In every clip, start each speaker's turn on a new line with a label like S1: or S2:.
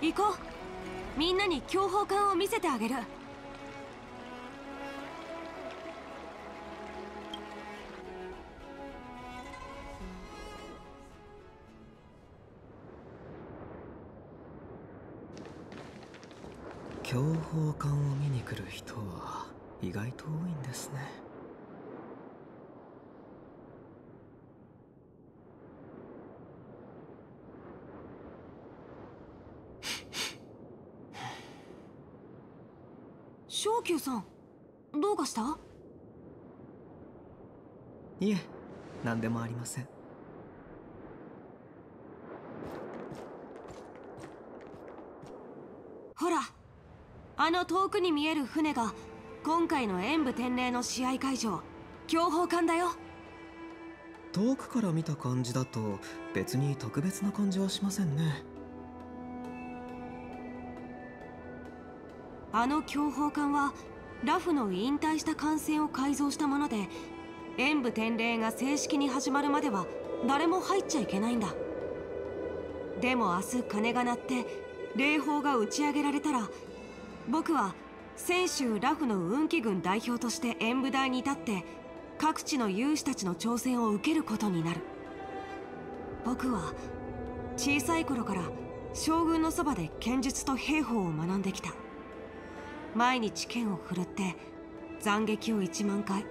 S1: 行こう。みんなに強砲艦を見せてあげる。
S2: 強砲艦を見に来る人は意外と多いんですね。
S1: 昇級さんどうかした？
S2: いえ何でもありません。
S1: ほらあの遠くに見える船が今回の演武天霊の試合会場強砲艦だよ。
S2: 遠くから見た感じだと別に特別な感じはしませんね
S1: あの強砲艦はラフの引退した艦船を改造したもので演武天霊が正式に始まるまでは誰も入っちゃいけないんだ。でも明日鐘が鳴って礼砲が打ち上げられたら僕は泉州ラフの運気軍代表として演武台に立って各地の勇士たちの挑戦を受けることになる。僕は小さい頃から将軍のそばで剣術と兵法を学んできた。毎日剣を振るって斬撃を1万回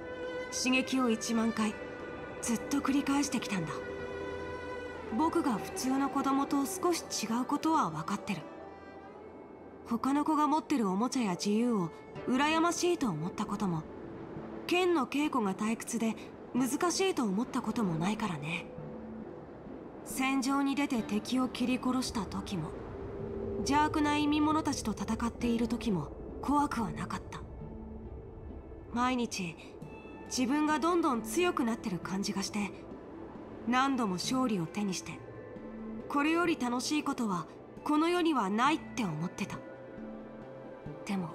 S1: 刺激を1万回ずっと繰り返してきたんだ。僕が普通の子供と少し違うことは分かってる。他の子が持ってるおもちゃや自由を羨ましいと思ったことも剣の稽古が退屈で難しいと思ったこともないからね。戦場に出て敵を切り殺した時も邪悪な意味者たちと戦っている時も怖くはなかった。毎日自分がどんどん強くなってる感じがして何度も勝利を手にしてこれより楽しいことはこの世にはないって思ってた。でも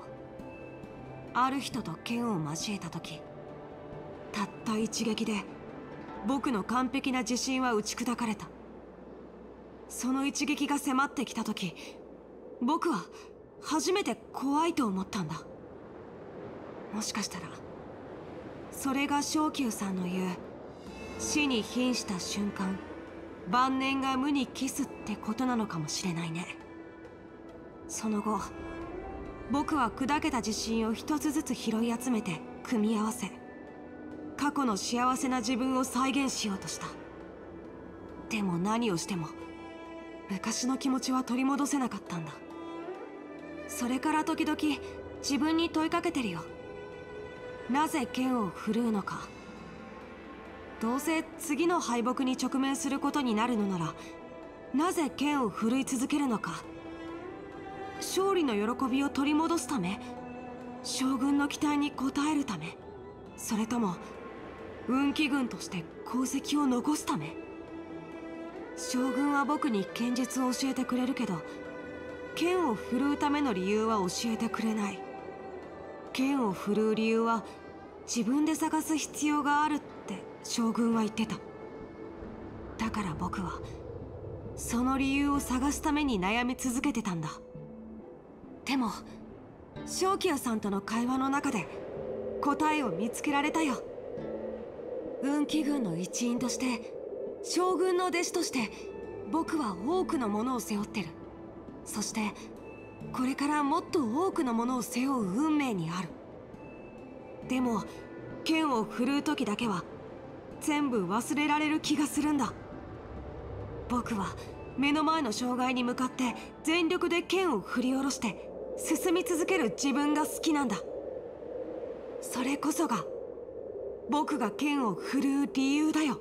S1: ある人と剣を交えた時たった一撃で僕の完璧な自信は打ち砕かれた。その一撃が迫ってきた時僕は初めて怖いと思ったんだ。もしかしたらそれが昇級さんの言う死に瀕した瞬間晩年が無にキスってことなのかもしれないね。その後僕は砕けた自信を一つずつ拾い集めて組み合わせ過去の幸せな自分を再現しようとした。でも何をしても昔の気持ちは取り戻せなかったんだ。それから時々自分に問いかけてるよ。なぜ剣を振るうのか。どうせ次の敗北に直面することになるのならなぜ剣を振るい続けるのか。勝利の喜びを取り戻すため将軍の期待に応えるためそれとも運気軍として功績を残すため。将軍は僕に剣術を教えてくれるけど剣を振るうための理由は教えてくれない。剣を振るう理由は自分で探す必要があるって将軍は言ってた。だから僕はその理由を探すために悩み続けてたんだ。でも正気さんとの会話の中で答えを見つけられたよ。運気軍の一員として将軍の弟子として僕は多くのものを背負ってる。そしてこれからもっと多くのものを背負う運命にある。でも剣を振るう時だけは全部忘れられる気がするんだ。僕は目の前の障害に向かって全力で剣を振り下ろして進み続ける自分が好きなんだ。それこそが僕が剣を振るう理由だよ。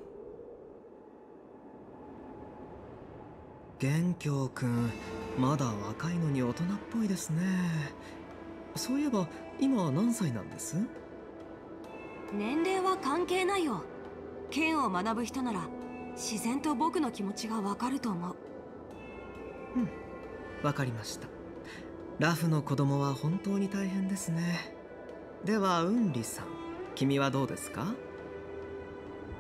S2: 元凶くんまだ若いのに大人っぽいですね。そういえば今は何歳なんです？
S1: 年齢は関係ないよ。剣を学ぶ人なら自然と僕の気持ちがわかると思う。
S2: うんわかりました。ラフの子供は本当に大変ですね。ではウンリさん君はどうですか？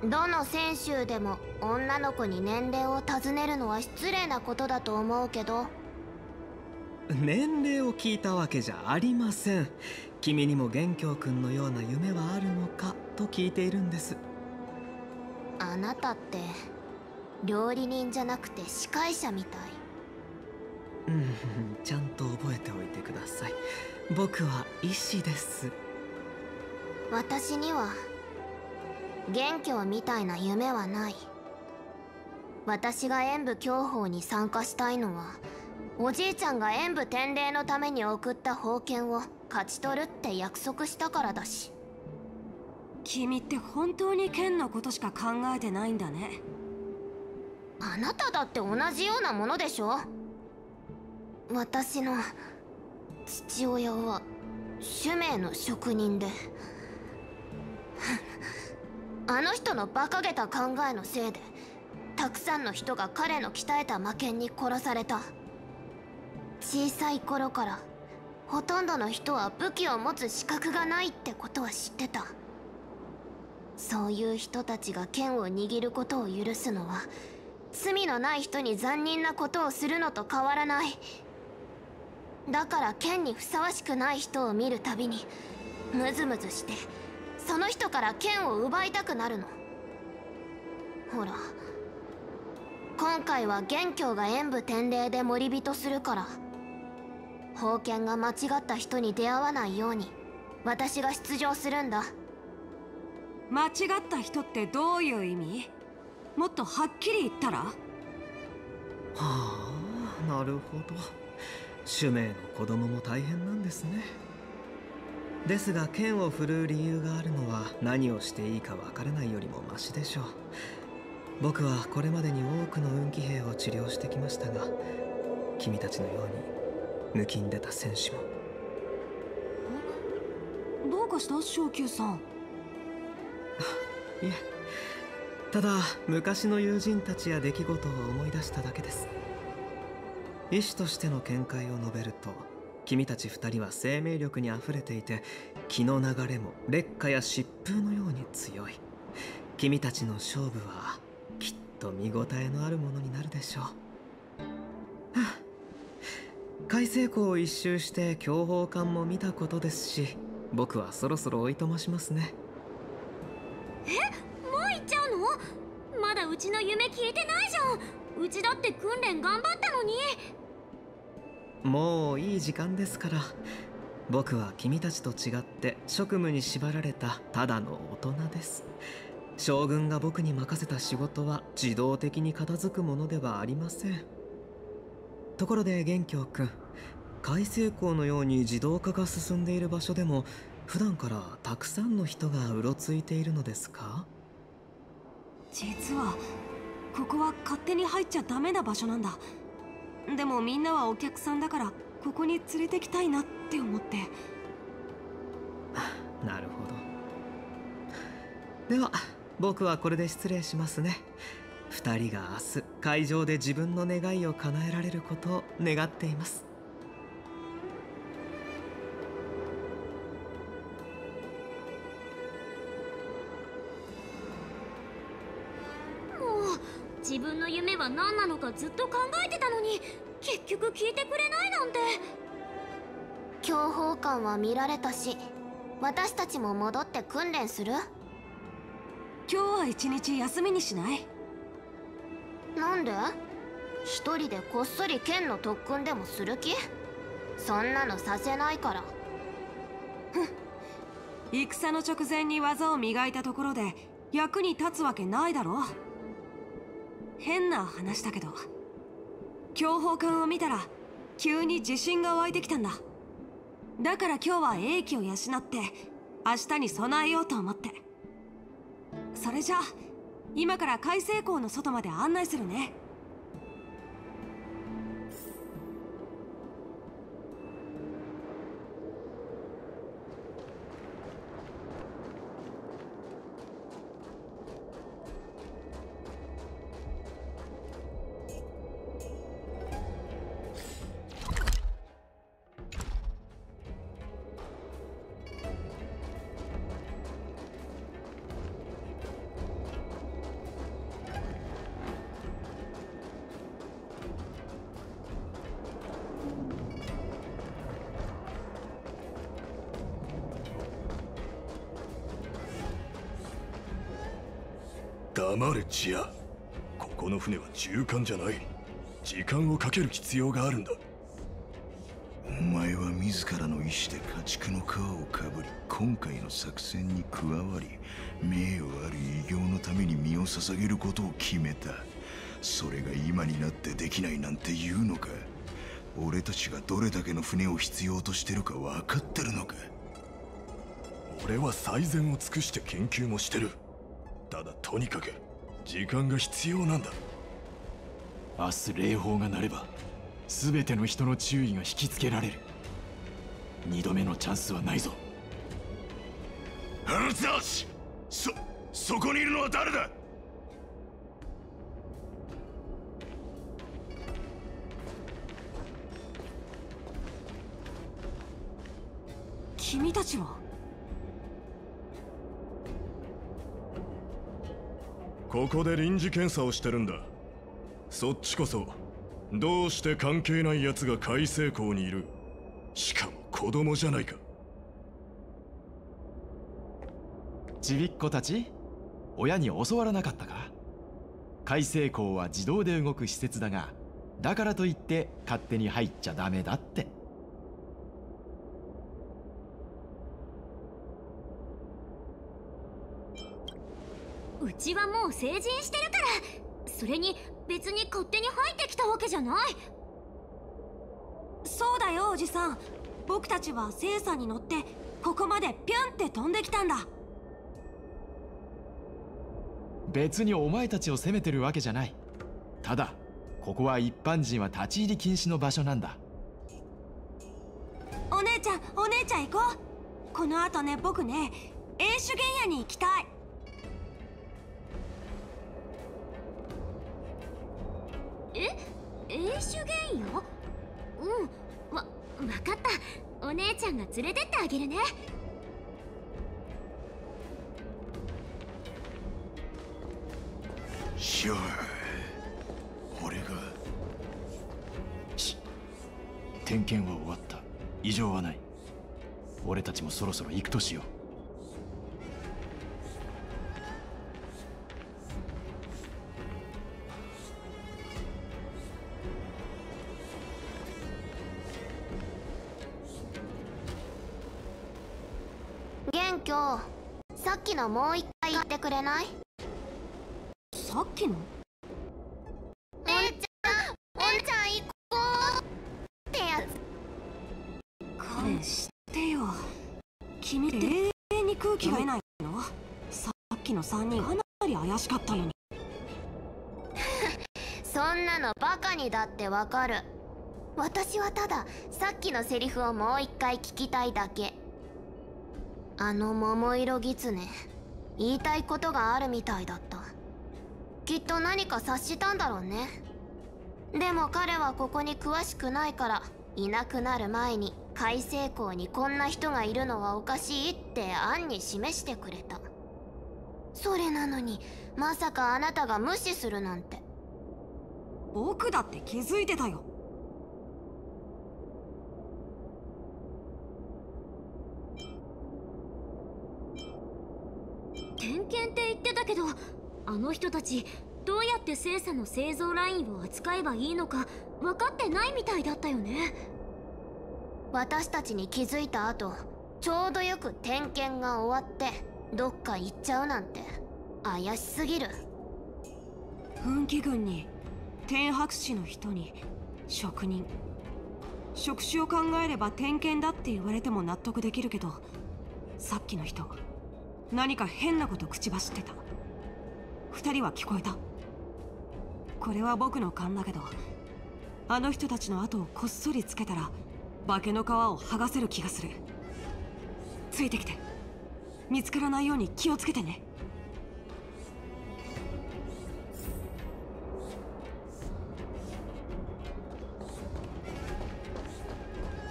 S3: どの選手でも女の子に年齢を尋ねるのは失礼なことだと思うけど
S2: 年齢を聞いたわけじゃありません。君にも元凶君のような夢はあるのか？と聞いているんです。
S3: あなたって料理人じゃなくて司会者みたい。
S2: うんちゃんと覚えておいてください。僕は医師です。
S3: 私には元凶みたいな夢はない。私が演武教法に参加したいのはおじいちゃんが演武天霊のために送った宝剣を勝ち取るって約束したからだし。
S1: 君って本当に剣のことしか考えてないんだね。
S3: あなただって同じようなものでしょ？私の父親は主命の職人で。あの人の馬鹿げた考えのせいでたくさんの人が彼の鍛えた魔剣に殺された小さい頃からほとんどの人は武器を持つ資格がないってことは知ってた。そういう人たちが剣を握ることを許すのは罪のない人に残忍なことをするのと変わらない。だから剣にふさわしくない人を見るたびにムズムズしてその人から剣を奪いたくなるの。ほら今回は元凶が演武天霊で森人するから宝剣が間違った人に出会わないように私が出場するんだ。
S1: 間違った人ってどういう意味？もっとはっきり言ったら？は
S2: あなるほど。主命の子供も大変なんですね。ですが剣を振るう理由があるのは何をしていいかわからないよりもマシでしょう。僕はこれまでに多くの運気兵を治療してきましたが君たちのように抜きんでた戦士も。
S1: どうかした？昇級さん。
S2: いえ。ただ昔の友人たちや出来事を思い出しただけです。医師としての見解を述べると君たち二人は生命力にあふれていて気の流れも劣化や疾風のように強い。君たちの勝負はきっと見応えのあるものになるでしょう。はあ海星湖を一周して強砲艦も見たことですし僕はそろそろおいとましますね。
S4: もう行っちゃうの？まだうちの夢聞いてないじゃん。うちだって訓練頑張ったのに。
S2: もういい時間ですから僕は君たちと違って職務に縛られたただの大人です。将軍が僕に任せた仕事は自動的に片付くものではありませんところで元凶君海星港のように自動化が進んでいる場所でも普段からたくさんの人がうろついているのですか？
S1: 実はここは勝手に入っちゃダメな場所なんだ。でもみんなはお客さんだからここに連れてきたいなって思って。
S2: なるほど。では僕はこれで失礼しますね二人が明日会場で自分の願いを叶えられることを願っています。
S4: もう自分の夢は何なのかずっと考えてたのに結局聞いてくれないなんて。
S3: 強砲艦は見られたし私たちも戻って訓練する？
S1: 今日は一日休みにしない？
S3: なんで？一人でこっそり剣の特訓でもする気？そんなのさせないから。
S1: 戦の直前に技を磨いたところで役に立つわけないだろ？変な話だけど。強砲艦を見たら急に自信が湧いてきたんだ。だから今日は英気を養って明日に備えようと思って。それじゃあ今から開成港の外まで案内するね。
S5: 黙れジアここの船は縦艦じゃない。時間をかける必要があるんだ。
S6: お前は自らの意志で家畜の皮をかぶり今回の作戦に加わり名誉ある偉業のために身を捧げることを決めた。それが今になってできないなんて言うのか。俺たちがどれだけの船を必要としてるか分かってるのか。
S5: 俺は最善を尽くして研究もしてるただとにかく時間が必要なんだ。
S7: 明日礼砲が鳴れば全ての人の注意が引きつけられる。二度目のチャンスはないぞ。
S6: アンザーシそそこにいるのは誰だ？
S1: 君たちは？
S5: ここで臨時検査をしてるんだ。そっちこそどうして関係ない奴が海星港にいる。しかも子供じゃないか。
S7: ちびっ子たち？親に教わらなかったか？海星港は自動で動く施設だがだからといって勝手に入っちゃダメだって。
S4: うちはもう成人してるからそれに別に勝手に入ってきたわけじゃない。
S1: そうだよおじさん。僕たちは聖さんに乗ってここまでピュンって飛んできたんだ。
S7: 別にお前たちを責めてるわけじゃない。ただここは一般人は立ち入り禁止の場所なんだ。
S1: お姉ちゃんお姉ちゃん行こう。この後ね僕ね英酒原野に行きたい
S4: 英酒原野うん。わ分かった。お姉ちゃんが連れてってあげるね。
S6: しゃあ俺が。
S7: し点検は終わった。異常はない。俺たちもそろそろ行くとしよう。
S3: もう一回言ってくれない？
S1: さっきの？
S3: おんちゃんおんちゃん行こうってやつ。
S1: 勘してよ。君って永遠に空気が出ないの？さっきの3人。かなり怪しかったのに。
S3: そんなのバカにだってわかる。私はたださっきのセリフをもう一回聞きたいだけ。あの桃色狐言いたいことがあるみたいだった。きっと何か察したんだろうね。でも彼はここに詳しくないからいなくなる前に海星港にこんな人がいるのはおかしいって案に示してくれた。それなのにまさかあなたが無視するなんて。
S1: 僕だって気づいてたよ。
S4: 点検って言ってたけどあの人たちどうやって聖査の製造ラインを扱えばいいのか分かってないみたいだったよね。
S3: 私たちに気づいた後ちょうどよく点検が終わってどっか行っちゃうなんて怪しすぎる。
S1: 噴気軍に天白氏の人に職人。職種を考えれば点検だって言われても納得できるけどさっきの人何か変なこと口走ってた。二人は聞こえた。これは僕の勘だけどあの人たちの後をこっそりつけたら化けの皮を剥がせる気がする。ついてきて。見つからないように気をつけてね。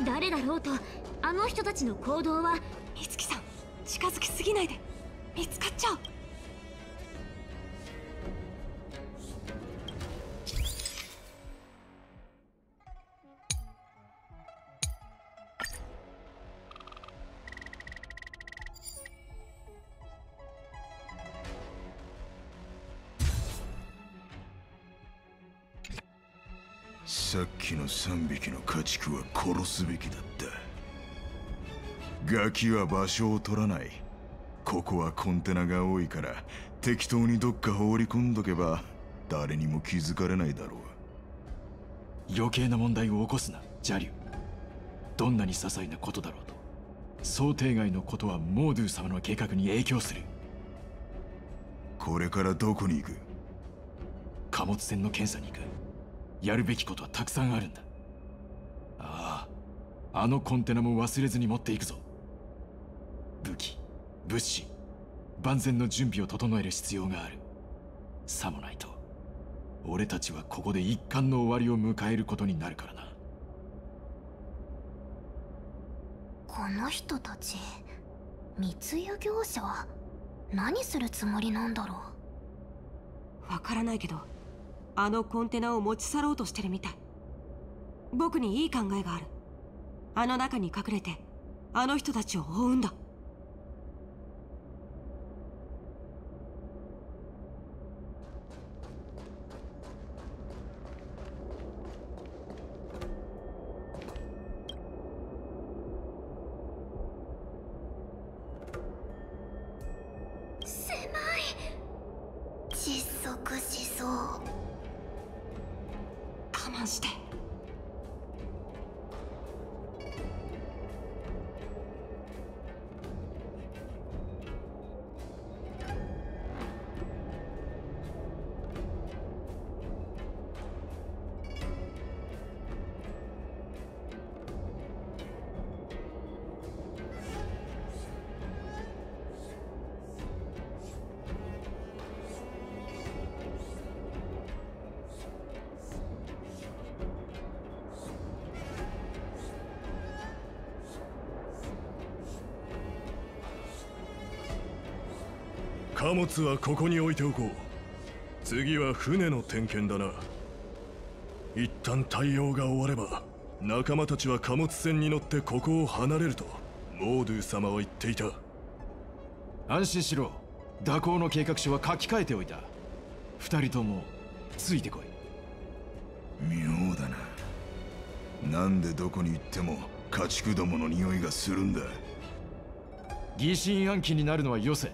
S4: 誰だろうとあの人たちの行動は
S1: 近づきすぎないで見つかっちゃう。
S6: さっきの3匹の家畜は殺すべきだっガキは場所を取らない。ここはコンテナが多いから適当にどっか放り込んどけば誰にも気づかれないだろ
S7: う。余計な問題を起こすなジャリュ。どんなに些細なことだろうと。想定外のことはモードゥ様の計画に影響する。
S6: これからどこに行く？
S7: 貨物船の検査に行く。やるべきことはたくさんあるんだ。あああのコンテナも忘れずに持っていくぞ武器物資万全の準備を整える必要がある。さもないと俺たちはここで一貫の終わりを迎えることになるからな。
S3: この人たち密輸業者？何するつもりなんだろ
S1: う？わからないけどあのコンテナを持ち去ろうとしてるみたい。僕にいい考えがある。あの中に隠れてあの人たちを追うんだ
S5: 貨物はここに置いておこう。次は船の点検だな。一旦対応が終われば仲間たちは貨物船に乗ってここを離れるとモードゥ様は言っていた。
S7: 安心しろ。蛇行の計画書は書き換えておいた。二人ともついてこい。
S6: 妙だな。なんでどこに行っても家畜どもの匂いがするんだ。
S7: 疑心暗鬼になるのはよせ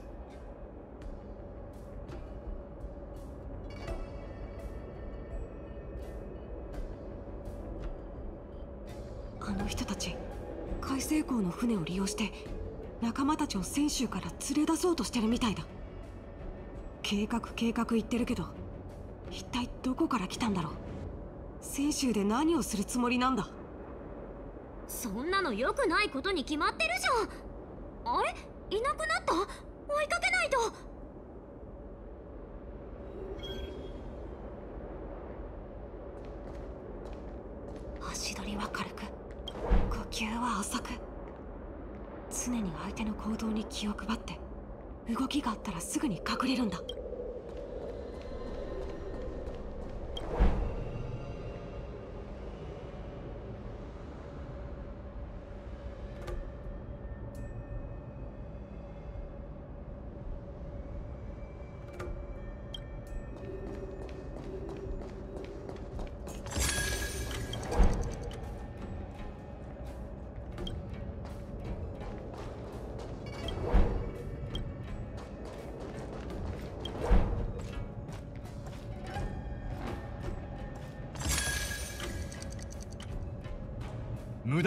S1: 成功の船を利用して仲間たちを泉州から連れ出そうとしてるみたいだ。計画計画言ってるけど一体どこから来たんだろう。泉州で何をするつもりなんだ。
S4: そんなの良くないことに決まってるじゃん。あれ？いなくなった？追いかけないと
S1: 足取りは軽く呼吸は浅く常に相手の行動に気を配って動きがあったらすぐに隠れるんだ。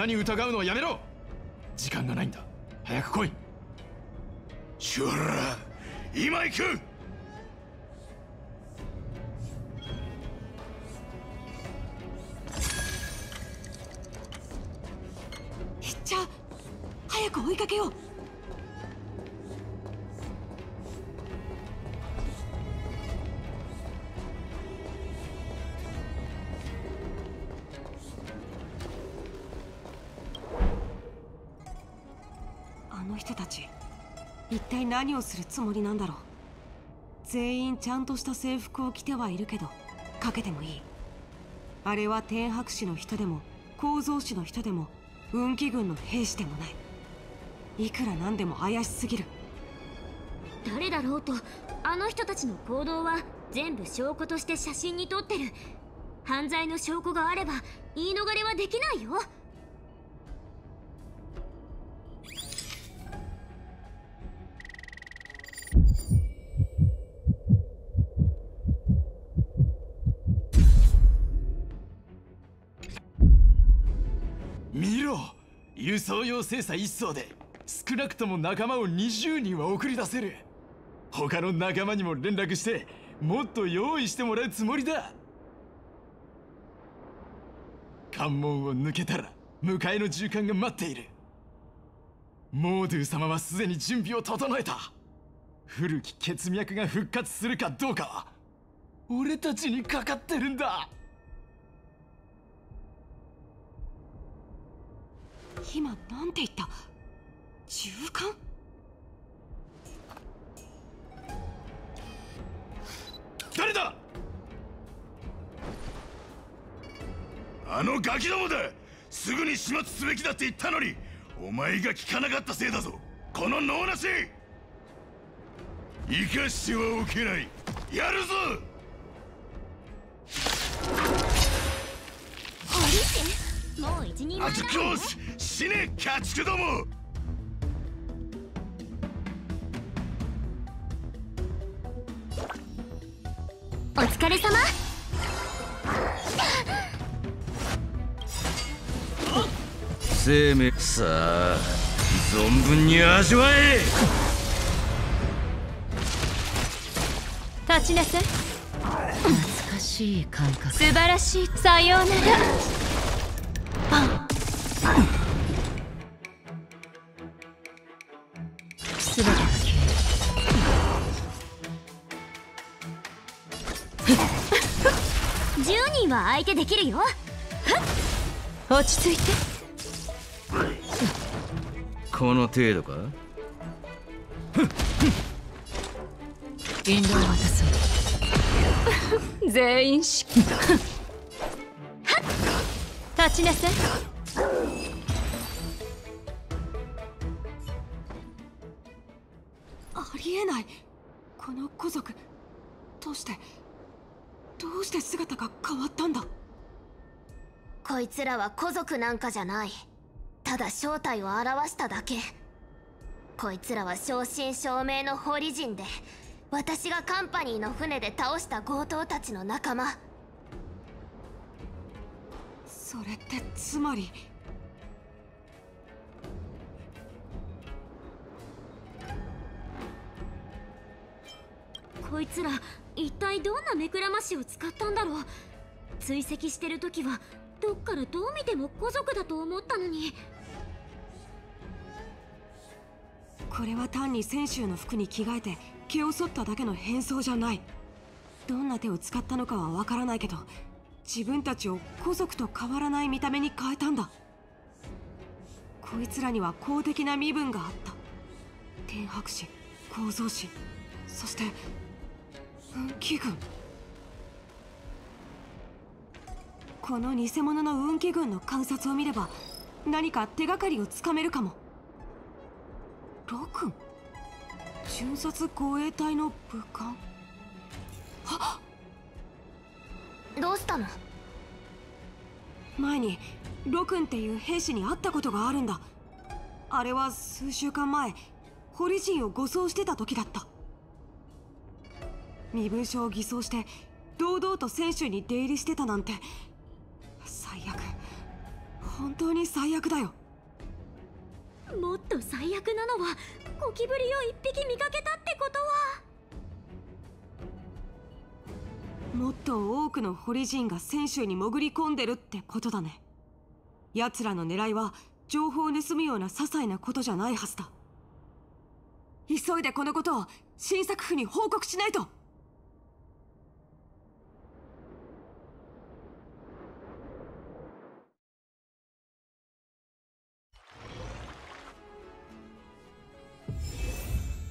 S7: に疑うのはやめろ。時間がないんだ。早く来い。
S6: シュラ今行く。
S1: 行っちゃう早く追いかけよう何をするつもりなんだろう。全員ちゃんとした制服を着てはいるけどかけてもいい。あれは天白士の人でも構造士の人でも運気軍の兵士でもない。いくらなんでも怪しすぎる。
S4: 誰だろうとあの人たちの行動は全部証拠として写真に撮ってる。犯罪の証拠があれば言い逃れはできないよ。
S7: 輸送用精査1層で少なくとも仲間を20人は送り出せる。他の仲間にも連絡してもっと用意してもらうつもりだ。関門を抜けたら迎えの銃艦が待っている。モードゥ様はすでに準備を整えた。古き血脈が復活するかどうかは俺たちにかかってるんだ。
S1: 今なんて言った？銃艦
S6: 誰だ？あのガキどもだ！すぐに始末すべきだって言ったのにお前が聞かなかったせいだぞ。この脳なし！生かしてはおけない。やるぞ！
S4: 一人前
S6: アズクロース死ね家畜ども。
S4: お疲れ様。
S8: 生命さあ存分に味わえ。
S9: 立ちなさい。懐かしい感覚。素晴らしい。さようなら
S4: 相手できるよ。
S9: 落ち着いて。
S8: この程度か？
S9: 引導を渡そう全員し立ちなさい。
S1: ありえない。この古族。どうして？どうして姿が変わったんだ？
S3: こいつらは古族なんかじゃない。ただ正体を表しただけ。こいつらは正真正銘のホリ人で私がカンパニーの船で倒した強盗たちの仲間。
S1: それってつまり？
S4: こいつら一体どんな目くらましを使ったんだろう。追跡してる時はどっからどう見ても古族だと思ったのに。
S1: これは単に泉州の服に着替えて毛を剃っただけの変装じゃない。どんな手を使ったのかはわからないけど自分たちを古族と変わらない見た目に変えたんだ。こいつらには公的な身分があった。天白氏構造氏そして運気軍。この偽物の運気軍の観察を見れば何か手がかりをつかめるかも。ロクン巡察護衛隊の武官。は
S3: どうしたの？
S1: 前にロクンっていう兵士に会ったことがあるんだ。あれは数週間前堀人を護送してた時だった身分証を偽装して堂々と選手に出入りしてたなんて。最悪。本当に最悪だよ。
S4: もっと最悪なのはゴキブリを一匹見かけたってことは。
S1: もっと多くの堀人が泉州に潜り込んでるってことだね。奴らの狙いは情報を盗むような些細なことじゃないはずだ。急いでこのことを新作府に報告しないと